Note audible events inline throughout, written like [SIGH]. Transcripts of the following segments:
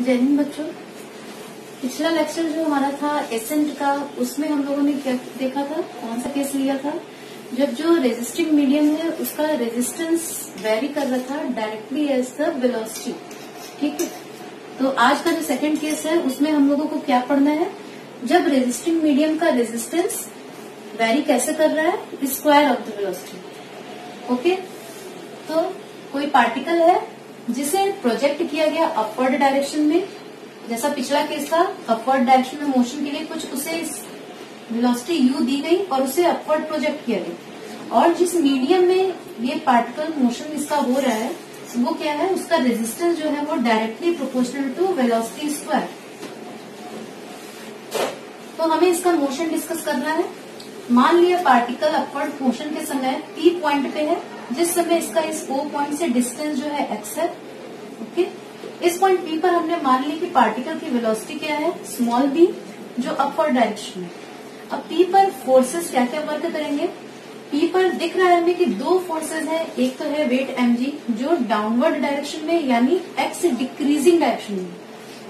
जय हिंद बच्चों। पिछला लेक्चर जो हमारा था एसेंट का, उसमें हम लोगों ने क्या देखा था? कौन सा केस लिया था? जब जो रेजिस्टिंग मीडियम है, उसका रेजिस्टेंस वेरी कर रहा था डायरेक्टली एज द वेलोसिटी ठीक है? तो आज का जो सेकंड केस है, उसमें हम लोगों को क्या पढ़ना है? जब रेजिस्टिंग मीडियम का रेजिस्टेंस वेरी कैसे कर रहा है? Square of the velocity okay तो कोई पार्टिकल है? जिसे प्रोजेक्ट किया गया अपवर्ड डायरेक्शन में, जैसा पिछला केस था अपवर्ड डायरेक्शन में मोशन के लिए कुछ उसे वेलोसिटी यू दी गई और उसे अपवर्ड प्रोजेक्ट किया गया। और जिस मीडियम में ये पार्टिकल मोशन इसका हो रहा है, वो क्या है? उसका रेजिस्टेंस जो है वो directly proportional to velocity square तो हमें इसका मोशन डिस्कस करना है। मान लिया पार्टिकल अपवर्ड मोशन के समय पी पॉइंट पे है। जिस समय इसका इस ओ पॉइंट से डिस्टेंस जो है एक्स है ओके इस पॉइंट पी पर हमने मान ली कि पार्टिकल की वेलोसिटी क्या है? स्मॉल बी जो अपवर्ड डायरेक्शन में अब पी पर फोर्सेस क्या क्या वर्क करेंगे? पी पर दिख रहा है हमें कि दो फोर्सेस हैं। एक तो है वेट एम जी जो डाउनवर्ड डायरेक्शन में, यानी एक्स डिक्रीजिंग डायरेक्शन में।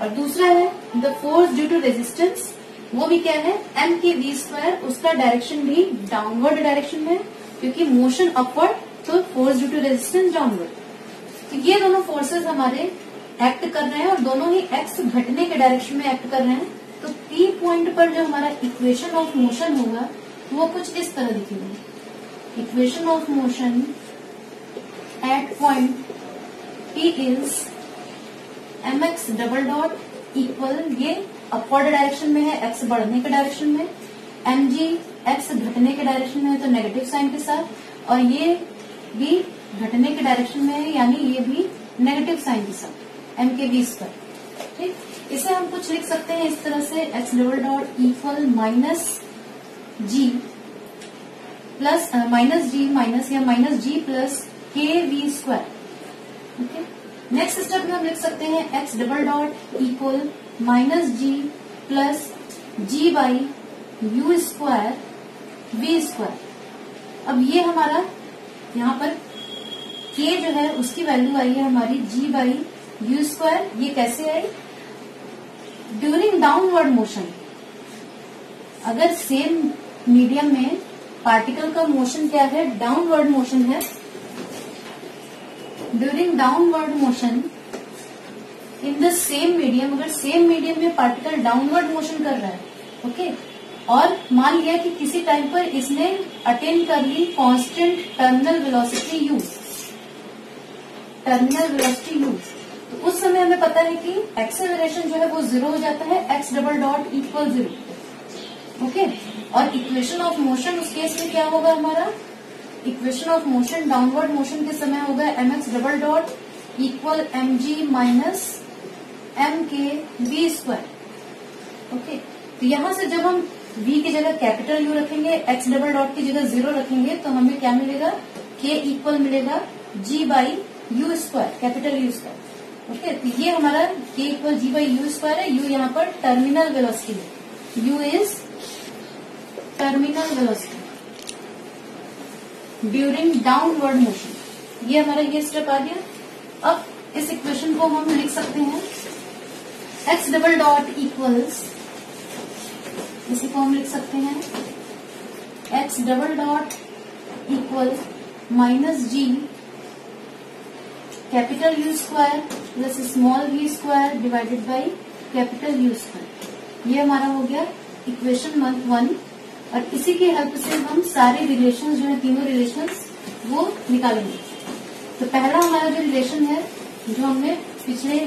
और दूसरा है the force due to resistance वो भी क्या है? एम के वी स्क्वायर उसका डायरेक्शन भी डाउनवर्ड डायरेक्शन में क्योंकि मोशन अपवर्ड तो force due to resistance downward तो ये दोनों फोर्सेस हमारे एक्ट कर रहे हैं और दोनों ही एक्स घटने के डायरेक्शन में एक्ट कर रहे हैं। तो पी पॉइंट पर जो हमारा इक्वेशन ऑफ़ मोशन होगा, वो कुछ इस तरह दिखेगा। Equation of motion at point P is M X double dot equal ये अपवर्ड डायरेक्शन में है एक्स बढ़ने के डायरेक्शन में। एम जी एक्स घटने के डायरेक्शन में है तो नेगेटिव साइन के साथ। और ये भी घटने के डायरेक्शन में है, यानी ये भी नेगेटिव साइन के साथ एम के बी स्क्वायर ठीक? इसे हम कुछ लिख सकते हैं इस तरह से X double dot equal minus G plus minus G minus या minus G plus K V square okay next step में हम लिख सकते हैं X double dot equal minus G plus G by U square V square अब ये हमारा यहाँ पर के जो है, उसकी वैल्यू आई है हमारी जी बाई यू स्क्वायर ये कैसे आई? ड्यूरिंग डाउनवर्ड मोशन अगर सेम मीडियम में पार्टिकल का मोशन क्या है? डाउनवर्ड मोशन है. During downward motion in the same medium अगर सेम मीडियम में पार्टिकल डाउनवर्ड मोशन कर रहा है ओके okay? और मान लिया कि किसी टाइम पर इसने अटेन कर ली constant terminal velocity U terminal velocity U तो उस समय हमें पता है कि एक्सेलरेशन जो है वो ज़ीरो हो जाता है X double dot equal zero okay और इक्वेशन ऑफ़ मोशन उस केस में क्या होगा हमारा? Equation of motion downward motion के समय होगा M X double dot equal M G minus M K B square okay तो यहाँ से जब हम v की जगह कैपिटल u रखेंगे, x डबल डॉट की जगह ज़ीरो रखेंगे तो हमें क्या मिलेगा? K इक्वल मिलेगा g by U square capital U square okay तो ये हमारा k equal g by U square है। U यहाँ पर टर्मिनल वेलोसिटी है u is terminal velocity during downward motion ये हमारा ये स्टेप आ गया। अब इस इक्वेशन को हम लिख सकते हैं। X डबल डॉट इक्वल्स इसी को हम लिख सकते हैं। X double dot equal minus G capital U square plus small V square divided by capital U square ये हमारा हो गया इक्वेशन वन और इसी की हेल्प से हम सारे रिलेशन जो है तीनों रिलेशन वो निकालेंगे। तो पहला हमारा जो रिलेशन है, जो हमने पिछले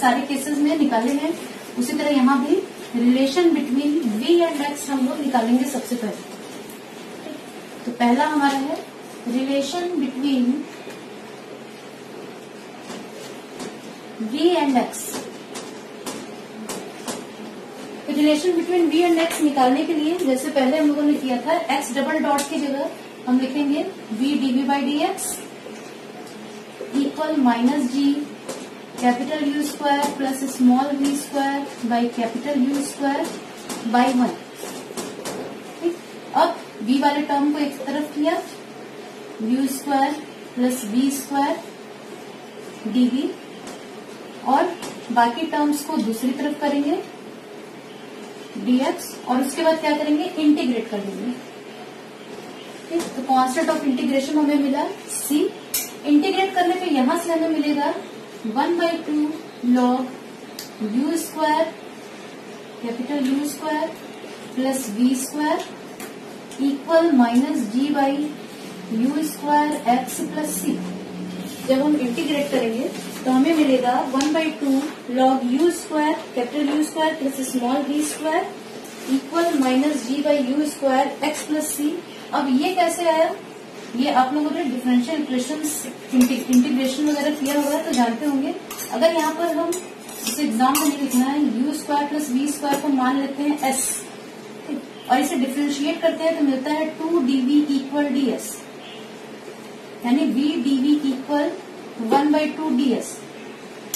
सारे केसेस में निकाले हैं, उसी तरह यहाँ भी relation between V and X हम लोग निकालेंगे सबसे पहले। तो पहला हमारा है relation between V and X relation between V and X निकालने के लिए जैसे पहले हम लोगों ने किया था एक्स डबल डॉट की जगह हम लिखेंगे V DV by D X equal minus G capital U square plus small V square by capital U square by one अब v वाले टर्म को एक तरफ़ किया। U square plus B square DV और बाकी टर्म्स को दूसरी तरफ़ करेंगे। dx और उसके बाद क्या करेंगे? इंटीग्रेट कर देंगे। ठीक? तो कांस्टेंट ऑफ़ इंटीग्रेशन हमें मिला c इंटीग्रेट करने पे यहाँ से हमें मिलेगा one by two log u square capital U square plus v square equal minus g by u square x plus c जब हम इंटीग्रेट करेंगे तो हमें मिलेगा one by two log u square capital U square plus small v square equal minus g by u square x plus c अब ये कैसे आया? ये आप लोगों ने डिफरेंशियल इक्वेशन इंटीग्रेशन वगैरह किया होगा तो जानते होंगे। अगर यहाँ पर हम इस एग्ज़ाम में लिखना है u square plus v square को मान लेते हैं एस और इसे डिफ्रेंशिएट करते हैं तो मिलता है two dv equal d s यानी v dv equal one by two d s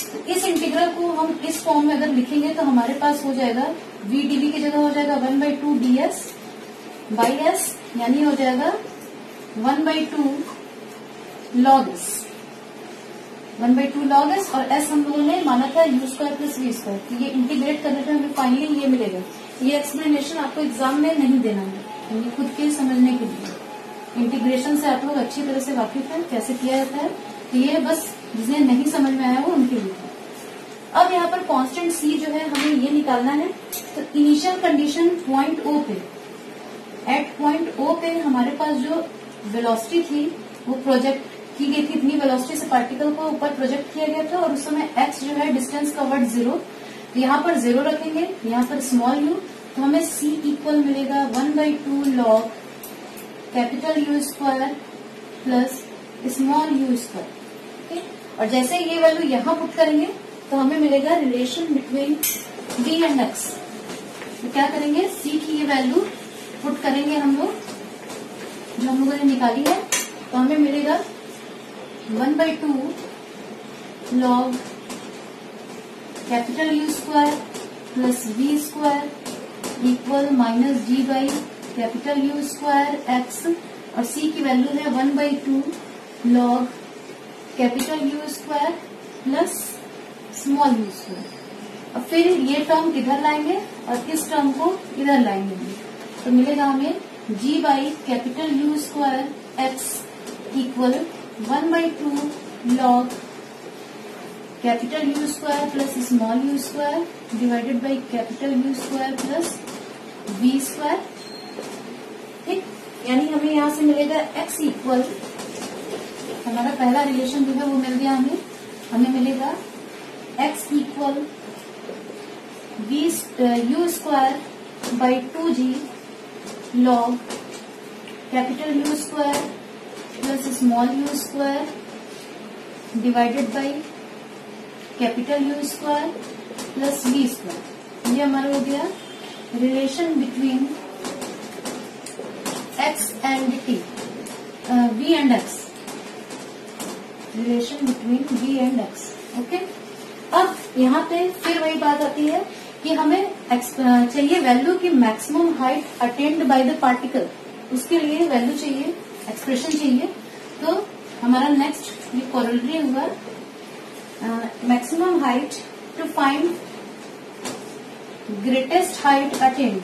तो इस इंटीग्रल को हम इस फॉर्म में अगर लिखेंगे तो हमारे पास हो जाएगा वी डीवी की जगह हो जाएगा one by two d s by s यानी हो जाएगा one by two log s one by two log s और एस हम लोगों ने माना था u square plus v square तो ये इंटीग्रेट करने पर हमें फाइनली ये मिलेगा। ये एक्सप्लेनेशन आपको एग्ज़ाम में नहीं देना है। खुद के समझने के लिए। इंटीग्रेशन से आप लोग अच्छी तरह से वाकिफ हैं, कैसे किया जाता है। तो ये बस जिन्हें नहीं समझ में आया वो उनके लिए। अब यहाँ पर कांस्टेंट सी जो है, हमें ये निकालना है। तो इनिशियल कंडीशन पॉइंट ओ पे। एट पॉइंट ओ पे हमारे पास जो वेलोसिटी थी, वो प्रोजेक्ट की गई थी, इतनी वेलोसिटी से पार्टिकल को ऊपर प्रोजेक्ट किया गया था और उस समय एक्स जो है डिस्टेंस कवर्ड ज़ीरो तो यहाँ पर ज़ीरो रखेंगे, यहाँ पर स्मॉल यू तो हमें सी इक्वल मिलेगा one by two log capital U square plus small u square ठीक? और जैसे ये वैल्यू यहाँ पुट करेंगे तो हमें मिलेगा relation between d and x तो क्या करेंगे? सी की ये वैल्यू पुट करेंगे हम लोग। जो हम लोगों ने निकाली है तो हमें मिलेगा one by two log capital U square plus V square equal minus G by capital U square X और सी की वैल्यू है one by two log capital U square plus small U square और फिर ये term इधर लाएँगे और इस टर्म को इधर लाएँगे। तो मिलेगा हमें g by capital U square x equal one by two log capital U square plus small u square divided by capital U square plus v square ठीक? यानी हमें यहाँ से मिलेगा एक्स इक्वल हमारा पहला रिलेशन जो है वो मिल गया हमें। हमें मिलेगा x equal v u square by two g log capital U square plus small u square divided by capital U square plus v square ये हमारा हो गया relation between x and t v and x relation between v and x okay अब यहाँ पे फिर वही बात आती है कि हमें चाहिए वैल्यू की maximum height attend by the particle उसके लिए वैल्यू चाहिए एक्सप्रेशन चाहिए। तो हमारा नेक्स्ट ये कोरलरी हुआ maximum height to find greatest height attend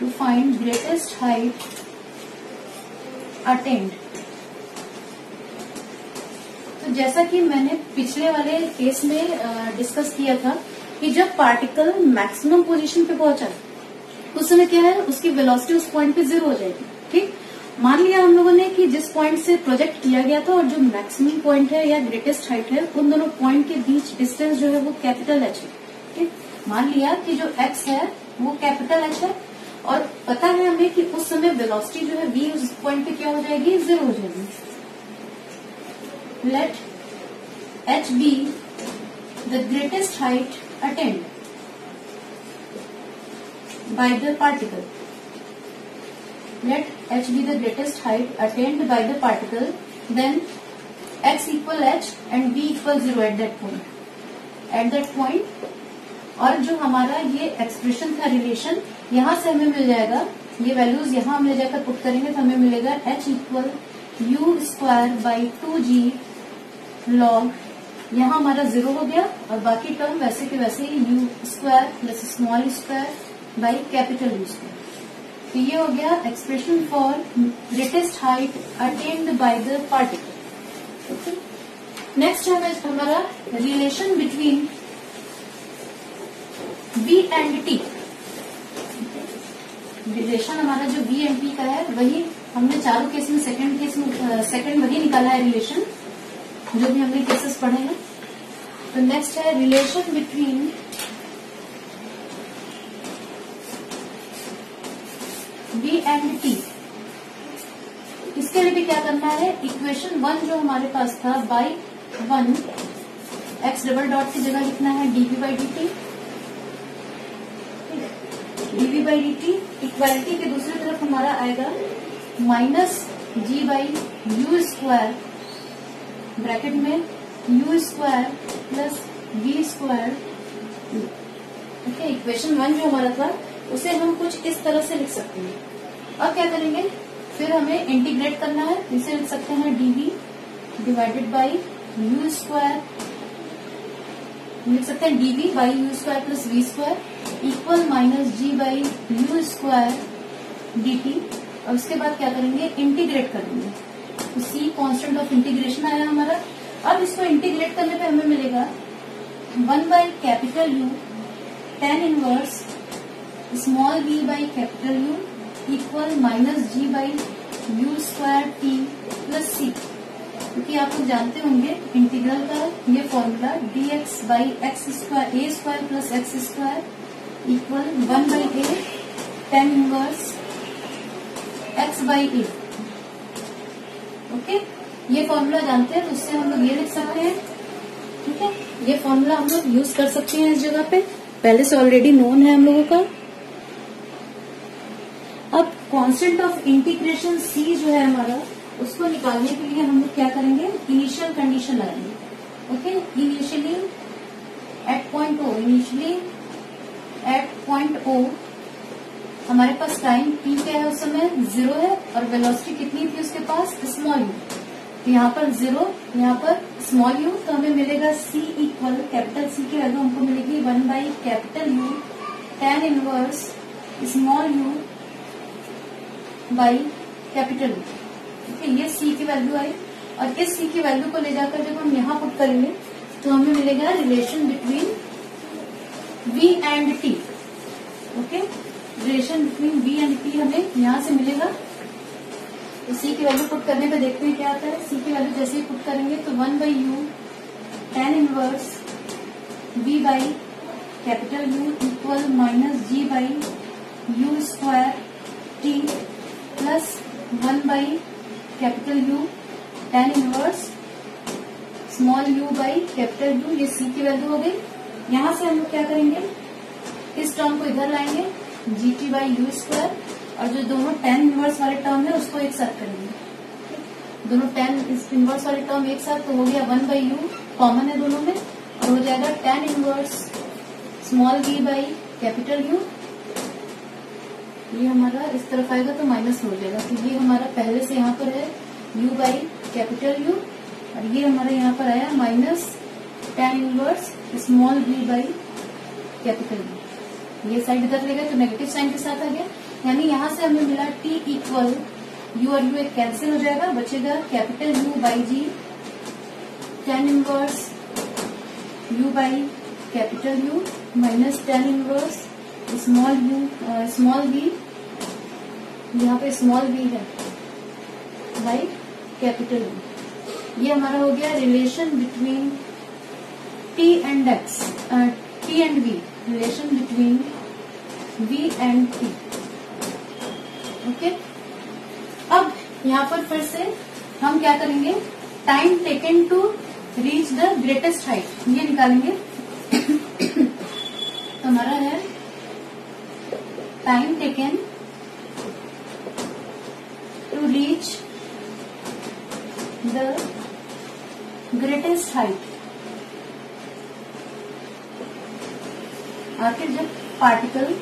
to find greatest height attend तो जैसा कि मैंने पिछले वाले केस में डिस्कस किया था कि जब पार्टिकल मैक्सिमम पोजीशन पे पहुँचा, उस समय क्या है, उसकी वेलोसिटी उस पॉइंट पे ज़ीरो हो जाएगी, ठीक? मान लिया हम लोगों ने कि जिस पॉइंट से प्रोजेक्ट किया गया था और जो मैक्सिमम पॉइंट है या ग्रेटेस्ट हाइट है, उन दोनों पॉइंट के बीच डिस्टेंस जो है वो कैपिटल एच है, ठीक? मान लिया कि जो एक्स है, वो कैपिटल एच है, और पता है हमें कि उस समय वेलोसिटी जो है वी उस पॉइंट पे क्या हो जाएगी? ज़ीरो हो जाएगी। Let h be the greatest height attend by the particle. Let h be the greatest height attained by the particle, then x equal h and b equal zero at that point. At that point और जो हमारा ये expression था relation यहाँ से हमें मिल जाएगा ये वैल्यूज़ यहाँ हम ले जाकर पुट करेंगे तो हमें मिलेगा h equal u square by two g log यहाँ हमारा ज़ीरो हो गया और बाकी टर्म वैसे के वैसे ही u square plus small square by capital U square तो ये हो गया expression for greatest height attend by the particle next है हमारा relation between b and t relation हमारा जो बी एंड टी का है, वही हमने चारों केस में सेकंड केस में सेकंड वही निकाला है रिलेशन जो भी हमने केसेस पढ़े हैं। तो नेक्स्ट है relation between b and t इसके लिए भी क्या करना है? इक्वेशन वन जो हमारे पास था by one x double dot की जगह लिखना है dv by d t dv by d t equality के दूसरी तरफ़ हमारा आएगा minus g by u square bracket में u square plus v square okay equation one जो हमारा था, उसे हम कुछ इस तरह से लिख सकते हैं। अब क्या करेंगे? फिर हमें इंटीग्रेट करना है, इसे लिख सकते हैं dv divided by u square लिख सकते हैं dv by u square plus v square equal minus g by u square d और उसके बाद क्या करेंगे? इंटीग्रेट करेंगे। तो सी कॉन्स्टेंट ऑफ़ इंटीग्रेशन आया हमारा। अब इसको इंटीग्रेट करने पे हमें मिलेगा one by capital U tan inverse small b by capital U equal minus g by u square t plus c क्योंकि आप लोग जानते होंगे इंटीग्रल का ये formula d x by x square a square plus x square equal one by a tan inverse x by a okay ये formula जानते हैं तो उससे हम लोग ये लिख सकते हैं। ठीक है? ये फॉर्मूला हम लोग यूज़ कर सकते हैं इस जगह पे। पहले से ऑलरेडी नोन है हम लोगों का। अब कांस्टेंट ऑफ़ इंटीग्रेशन सी जो है हमारा, उसको निकालने के लिए हम लोग क्या करेंगे? इनिशियल कंडीशन लगाएँगे। Okay initially at point o initially at point o हमारे पास टाइम टी क्या है उस समय ज़ीरो है और वेलोसिटी कितनी थी उसके पास? स्मॉल यू तो यहाँ पर ज़ीरो यहाँ पर स्मॉल यू तो हमें मिलेगा सी इक्वल कैपिटल सी की वैल्यू हमको मिलेगी one by capital U tan inverse small u by capital U ठीक है, ये सी की वैल्यू आई और इस सी की वैल्यू को ले जाकर जब हम यहाँ पुट करेंगे तो हमें मिलेगा relation between v and t okay relation between b and p हमें यहाँ से मिलेगा। तो सी की वैल्यू पुट करने पे देखते हैं क्या आता है। सी की वैल्यू जैसे ही पुट करेंगे तो one by U tan inverse B by capital U equal minus G by U square T plus one by capital U tan inverse small U by capital U ये सी की value हो गई। यहाँ से हम लोग क्या करेंगे? इस टर्म को इधर लाएँगे। G t by u square और जो दोनों टेन इनवर्स वाले टर्म है, उसको एक साथ करेंगे। दोनों टेन इनवर्स वाले टर्म एक साथ तो हो गया वन बाई यू कॉमन है दोनों में, और हो जाएगा tan inverse small v by capital U ये हमारा इस तरफ़ आएगा तो माइनस हो जाएगा तो ये हमारा पहले से यहाँ पर है यू बाई कैपिटल यू और ये हमारा यहाँ पर आया minus tan inverse small v by capital U ये साइड इधर ले गए तो नेगेटिव साइन के साथ आ गया। यानी यहाँ से हमें मिला टी इक्वल यू और यू एक कैंसिल हो जाएगा, बचेगा capital U by g tan inverse u by capital U minus tan inverse small u small v यहाँ पे स्मॉल वी है बाई कैपिटल यू ये हमारा हो गया relation between t and x t and v relation between V and T. Okay अब यहाँ पर फिर से हम क्या करेंगे? Time taken to reach the greatest height ये निकालेंगे। [COUGHS] हमारा है time taken to reach the greatest height आखिर जब पार्टिकल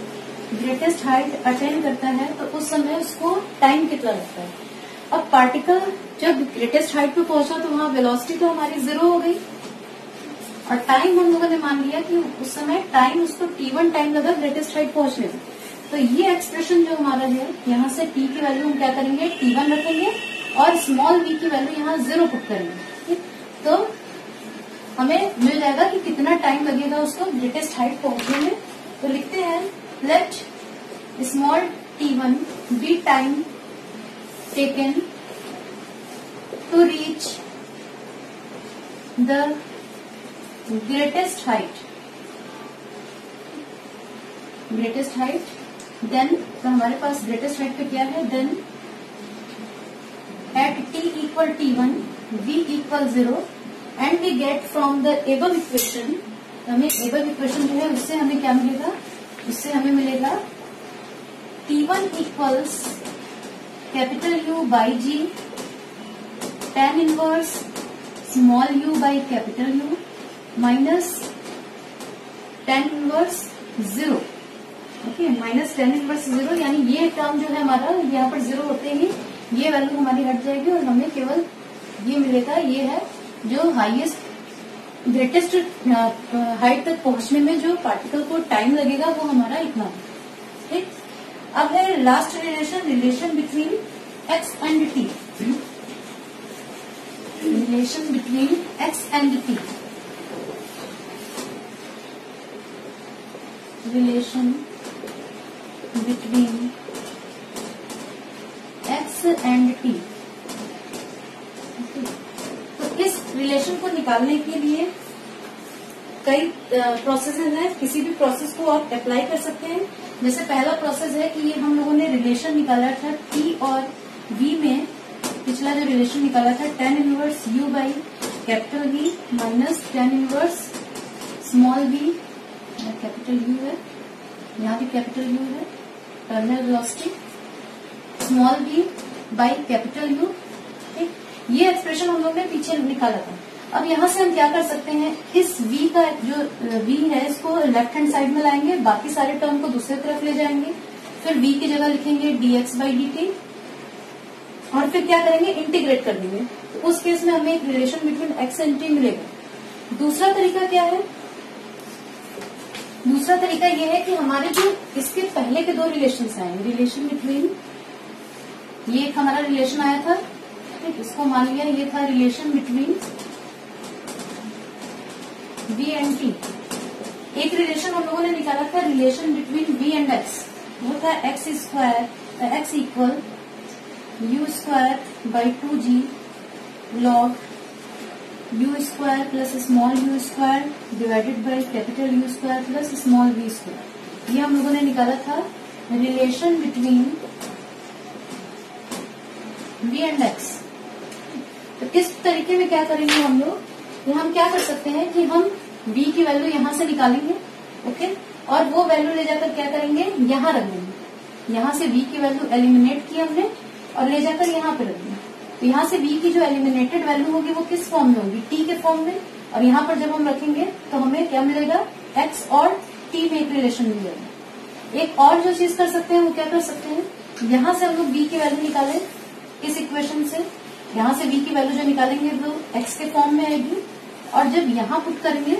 ग्रेटेस्ट हाइट अटेंड करता है तो उस समय उसको टाइम कितना लगता है? अब पार्टिकल जब ग्रेटेस्ट हाइट पे पहुँचा तो वहाँ वेलोसिटी तो हमारी ज़ीरो हो गई। और टाइम हम लोगों ने मान लिया कि उस समय टाइम उसको टी वन टाइम लगा ग्रेटेस्ट हाइट पहुँचने में। तो ये एक्सप्रेशन जो हमारा है, यहाँ से टी की वैल्यू हम क्या करेंगे? टी वन रखेंगे और स्मॉल वी की वैल्यू यहाँ ज़ीरो पुट करेंगे। तो हमें मिल जाएगा कि कितना टाइम लगेगा उसको ग्रेटेस्ट हाइट पहुँचने में। तो लिखते हैं let small t one be time taken to reach the greatest height greatest height then तो हमारे पास ग्रेटेस्ट हाइट पे क्या है? Then at t equal t one v equal zero and we get from the above equation हमें above equation जो है, उससे हमें क्या मिलेगा? उससे हमें मिलेगा t one equals capital U by g tan inverse small u by capital U minus tan inverse zero okay minus tan inverse zero यानी ये टर्म जो है हमारा, यहाँ पर ज़ीरो होते ही ये वैल्यू हमारी हट जाएगी और हमें केवल ये मिलेगा, ये है जो हाईएस्ट ग्रेटेस्ट हाइट तक पहुँचने में जो पार्टिकल को टाइम लगेगा वो हमारा इतना ठीक? अब है last relation relation between x and t relation between x and t relation between x and t तो इस रिलेशन को निकालने के लिए कई प्रोसेस हैं। किसी भी प्रोसेस को आप अप्लाई कर सकते हैं। जैसे पहला प्रोसेस है कि ये हम लोगों ने रिलेशन निकाला था टी और वी में। पिछला जो रिलेशन निकाला था tan inverse u by capital v minus tan inverse small v capital U है। यहाँ भी कैपिटल यू है। Terminal small v by capital U ये एक्सप्रेशन हम लोग ने पीछे निकाला था। अब यहाँ से हम क्या कर सकते हैं? इस v का जो v है, इसको लेफ़्ट हैंड साइड में लाएँगे, बाकी सारे टर्म को दूसरी तरफ़ ले जाएँगे। फिर v की जगह लिखेंगे dx बाई डी और फिर क्या करेंगे? इंटीग्रेट कर देंगे। तो उस केस में हमें एक relation between x and t मिलेगा। दूसरा तरीका क्या है? दूसरा तरीका यह है कि हमारे जो इसके पहले के दो रिलेशन आए रिलेशन बिटवीन ये एक हमारा रिलेशन आया था। ठीक इसको मान लिया ये था relation between b and t एक रिलेशन हम लोगों ने निकाला था relation between b and x वो था x square x equal u square by two g log u square plus small u square divided by capital U square plus small v square ये हम लोगों ने निकाला था relation between b and x तो इस तरीके में क्या करेंगे हम लोग? हम क्या कर सकते हैं कि हम v की वैल्यू यहाँ से निकालेंगे ओके और वो वैल्यू ले जाकर क्या करेंगे? यहाँ रख देंगे। यहाँ से v की वैल्यू एलिमिनेट की हमने और ले जाकर यहाँ पे रख देंगे। तो यहाँ से v की जो एलिमिनेटेड वैल्यू होगी वो किस फॉर्म में होगी? T के फॉर्म में। और यहाँ पर जब हम रखेंगे तो हमें क्या मिलेगा? X और t में एक रिलेशन मिलेगा। एक और जो चीज़ कर सकते हैं, वो क्या कर सकते हैं? यहाँ से हम लोग बी की वैल्यू निकालें, इस इक्वेशन से। यहाँ से v की वैल्यू जो निकालेंगे तो x के फॉर्म में आएगी। और जब यहाँ पुट करेंगे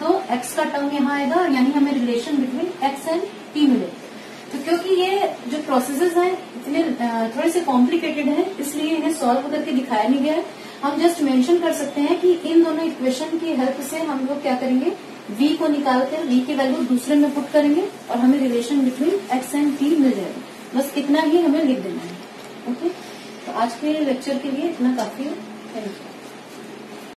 तो x का टर्म यहाँ आएगा, यानी हमें relation between x and t मिलेगा तो क्योंकि ये जो प्रोसेसेस हैं, इतने थोड़े से कॉम्प्लिकेटेड हैं, इसलिए इन्हें सॉल्व करके दिखाया नहीं गया है। हम जस्ट मेंशन कर सकते हैं कि इन दोनों इक्वेशन की हेल्प से हम लोग क्या करेंगे? V को निकाल कर v की वैल्यू दूसरे में पुट करेंगे, और हमें relation between x and t मिल जाएगा। बस इतना ही हमें लिख देना है। ओके तो आज के लेक्चर के लिए इतना काफ़ी है थैंक यू